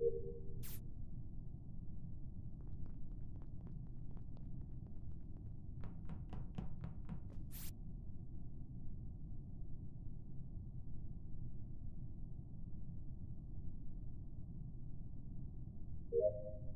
Thank yeah. you.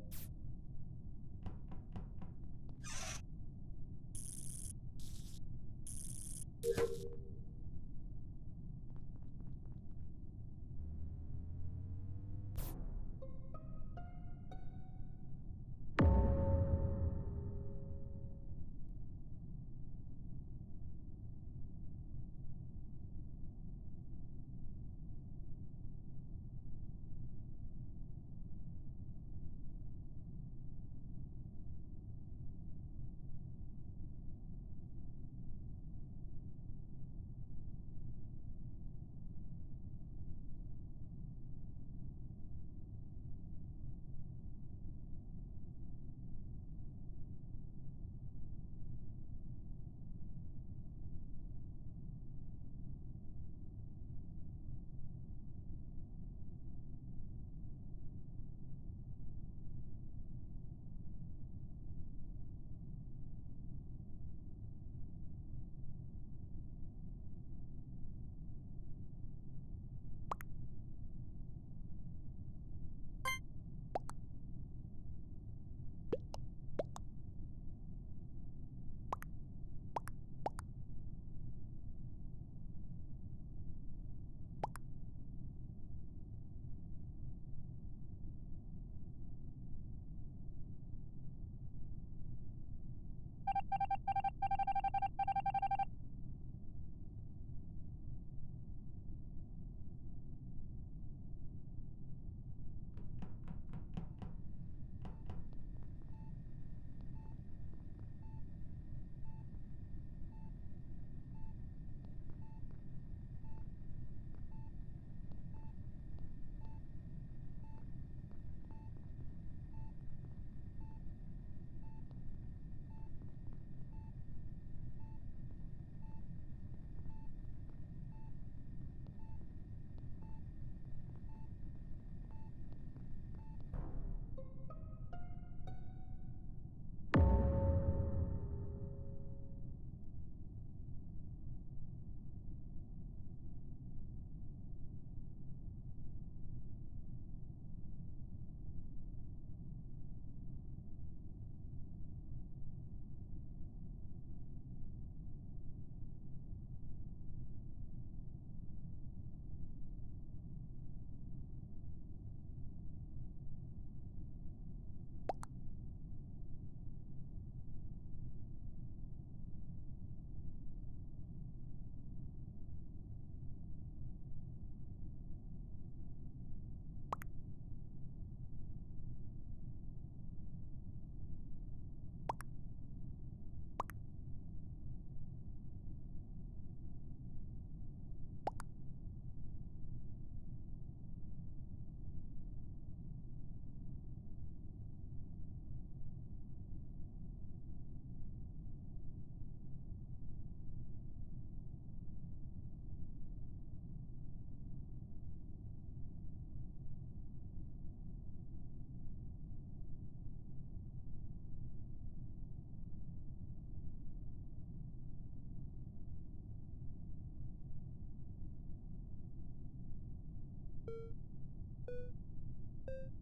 Thank you.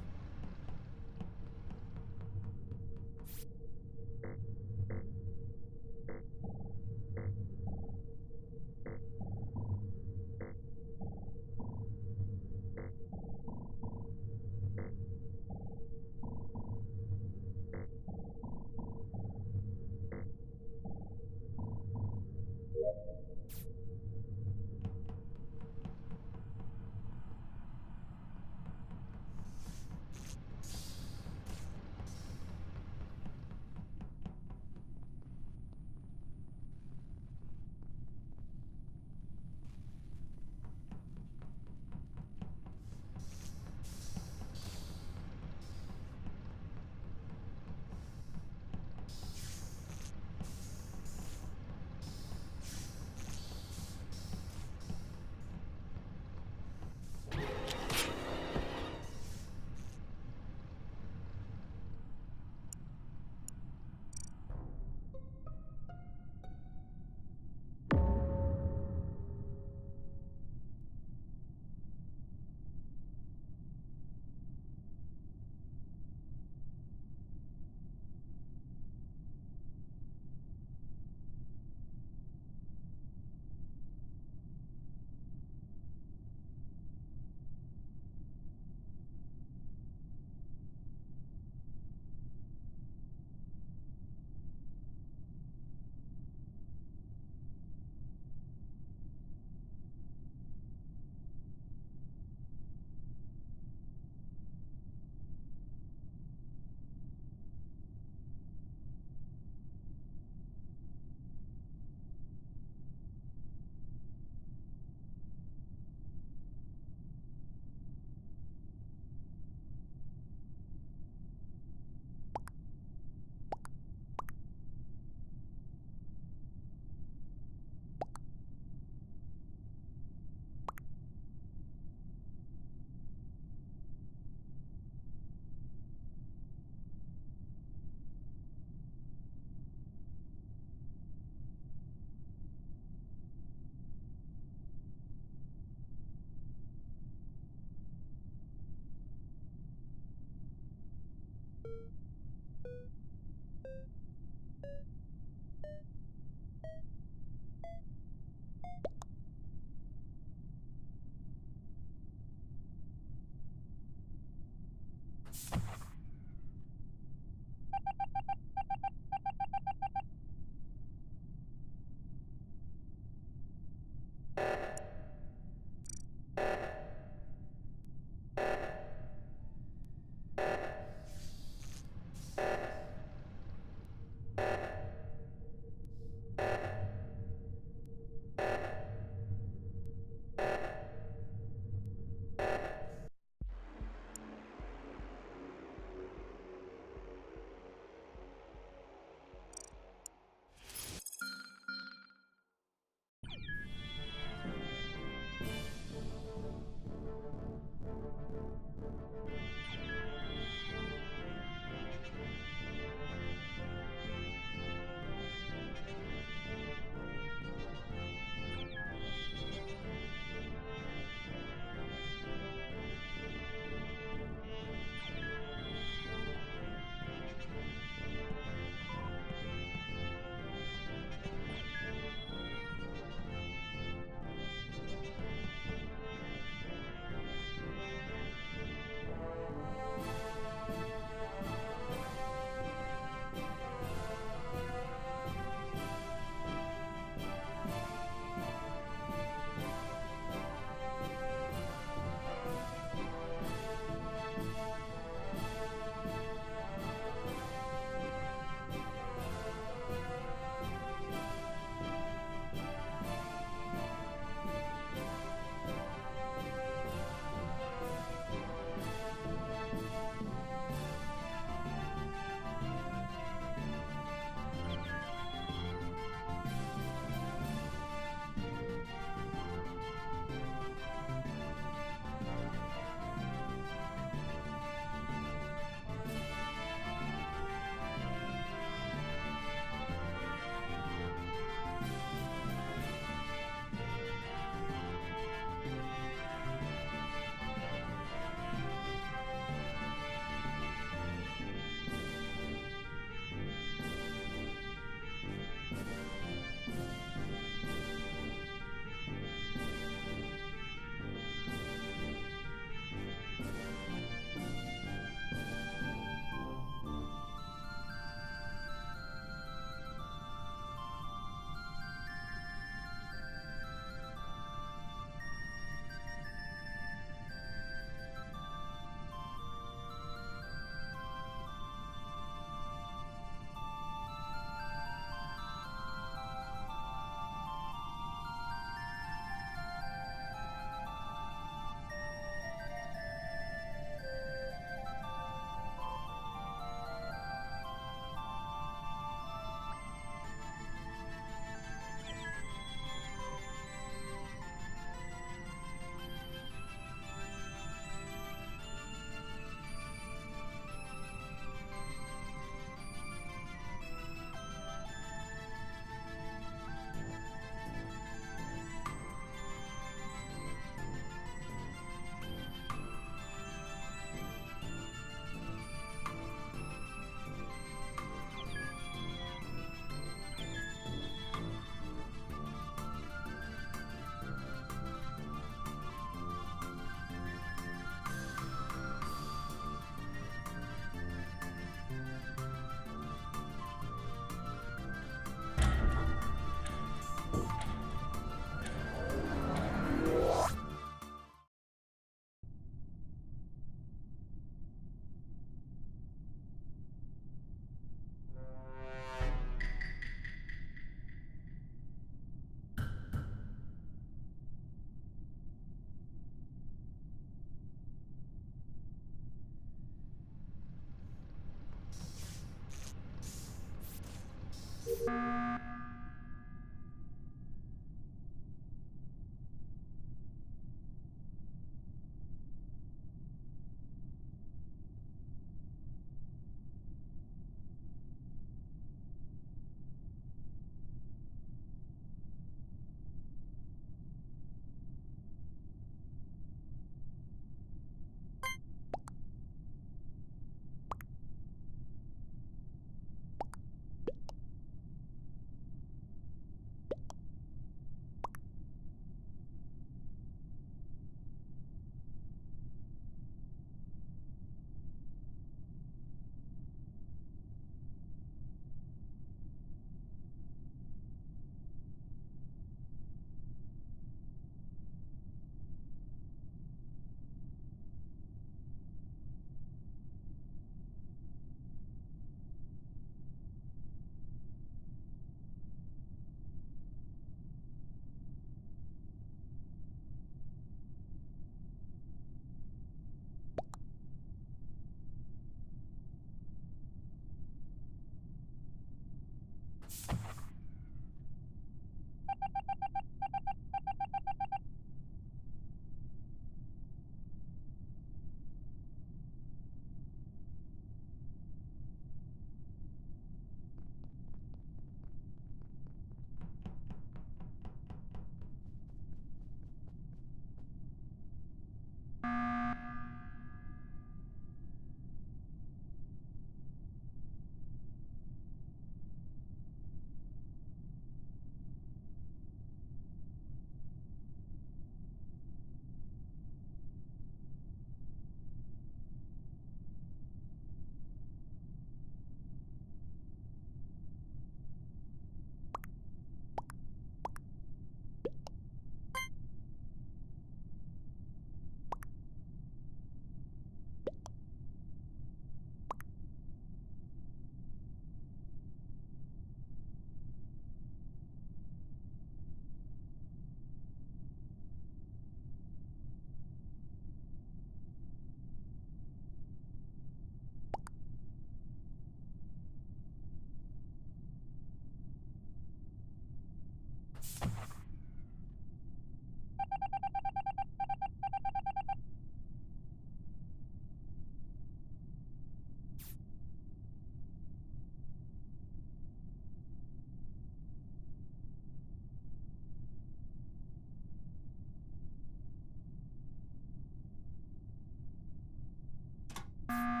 you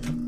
Mm-hmm.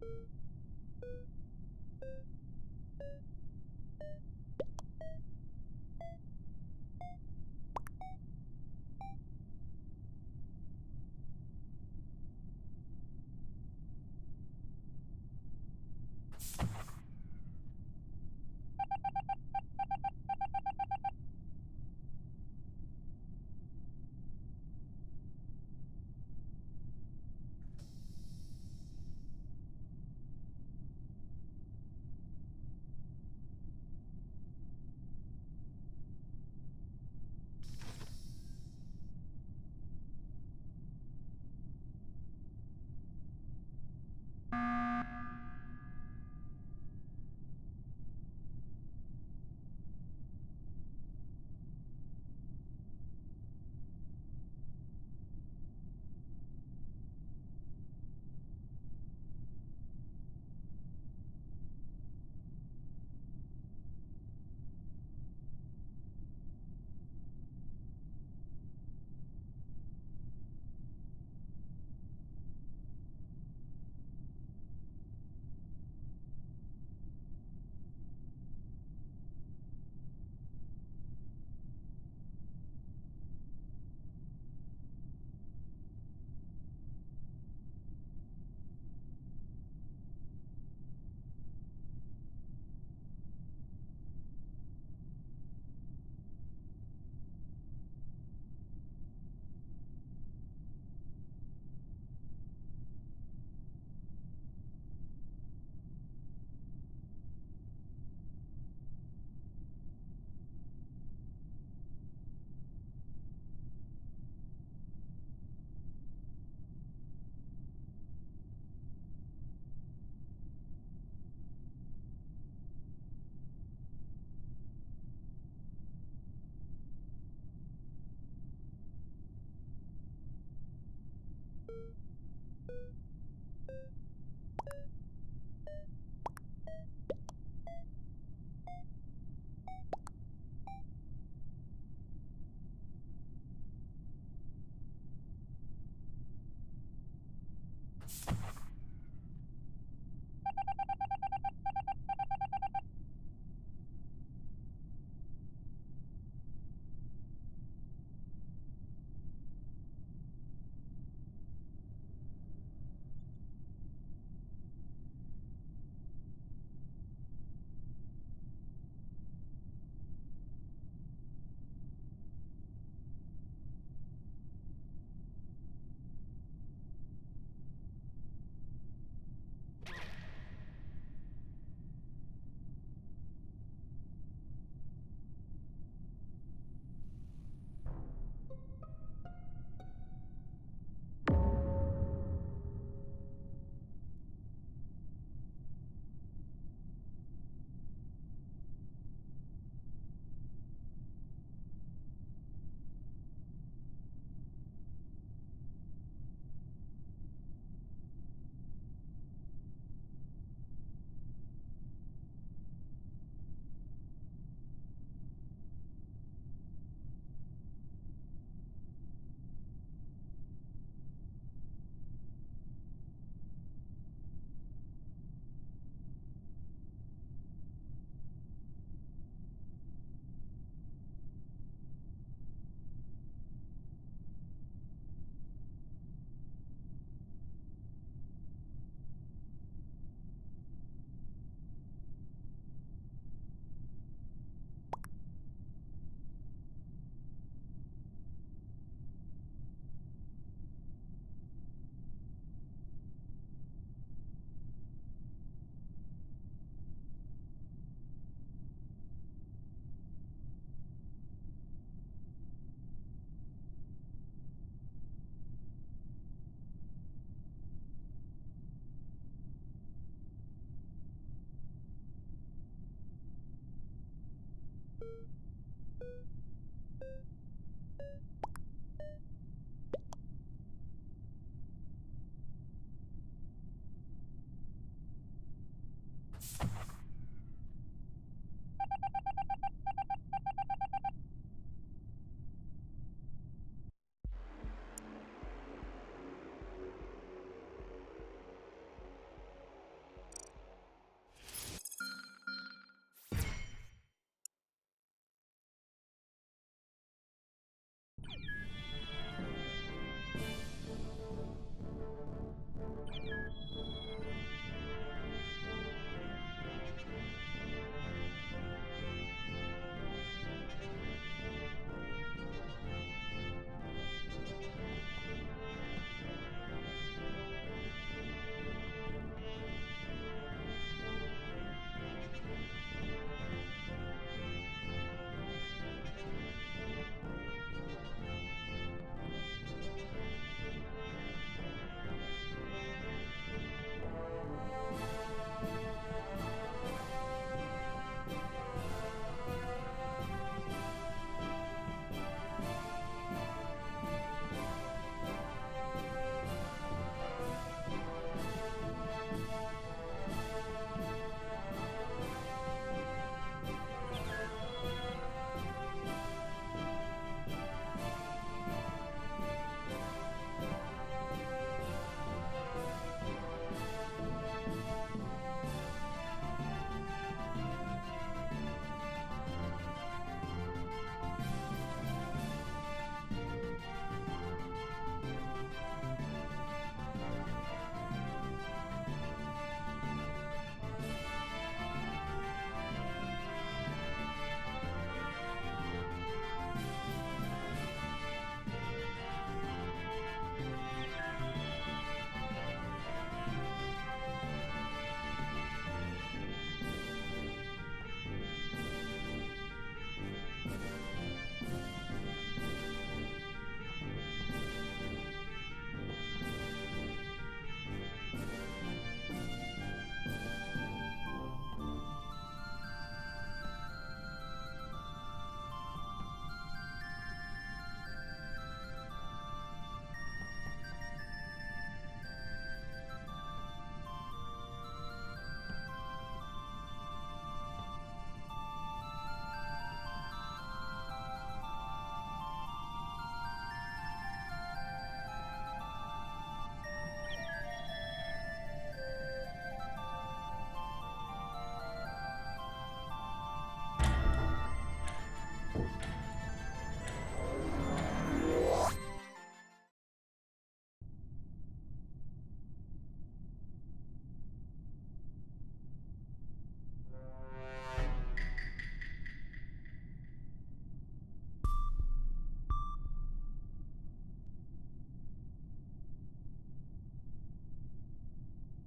Thank you Thank you.